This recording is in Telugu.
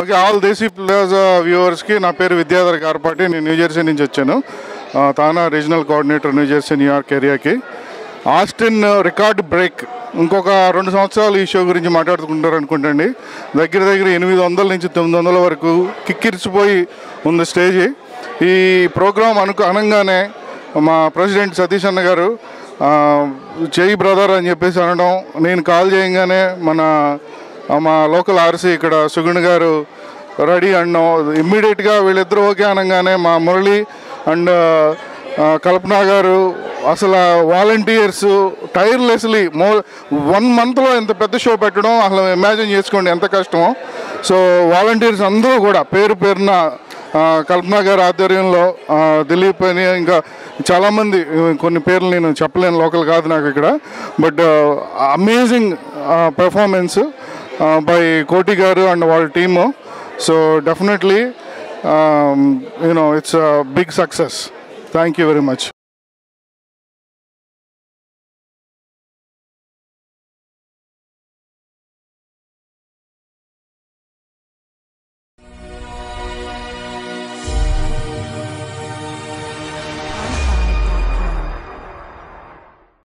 ఓకే ఆల్ దేశీ ప్లాజా వ్యూవర్స్కి నా పేరు విద్యాధర్ కార్పాటి నేను న్యూజెర్సీ నుంచి వచ్చాను. TANA regional coordinator New Jersey New York ఏరియాకి ఆస్టిన్ రికార్డ్ బ్రేక్ ఇంకొక రెండు సంవత్సరాలు ఈ షో గురించి మాట్లాడుకుంటారు అనుకుంటండి. దగ్గర దగ్గర ఎనిమిది వందల నుంచి తొమ్మిది వందల వరకు కిక్కిరిసిపోయి ఉంది స్టేజ్ ఈ ప్రోగ్రాం అనుకు అనగానే మా ప్రెసిడెంట్ సతీష్ అన్న గారు చేయి బ్రదర్ అని చెప్పేసి అనడం. నేను కాల్ చేయగానే మన మా లోకల్ ఆర్సీ ఇక్కడ సుగుణ్ గారు రెడీ అండ్ ఇమ్మీడియట్గా వీళ్ళిద్దరూ ఓకే అనగానే మా మురళి అండ్ కల్పన గారు అసలు వాలంటీర్స్ టైర్లెస్లీ మో వన్ మంత్లో ఇంత పెద్ద షో పెట్టడం అసలు ఇమాజిన్ చేసుకోండి ఎంత కష్టమో. సో వాలంటీర్స్ అందరూ కూడా పేరు పేరున కల్పన గారి ఆధ్వర్యంలో దిలీప్ అని ఇంకా చాలామంది కొన్ని పేర్లు నేను చెప్పలేను లోకల్ కాదు నాకు ఇక్కడ. But amazing performance Uh, by Koti Garu and our team. So definitely, um, you know, it's a big success. Thank you very much.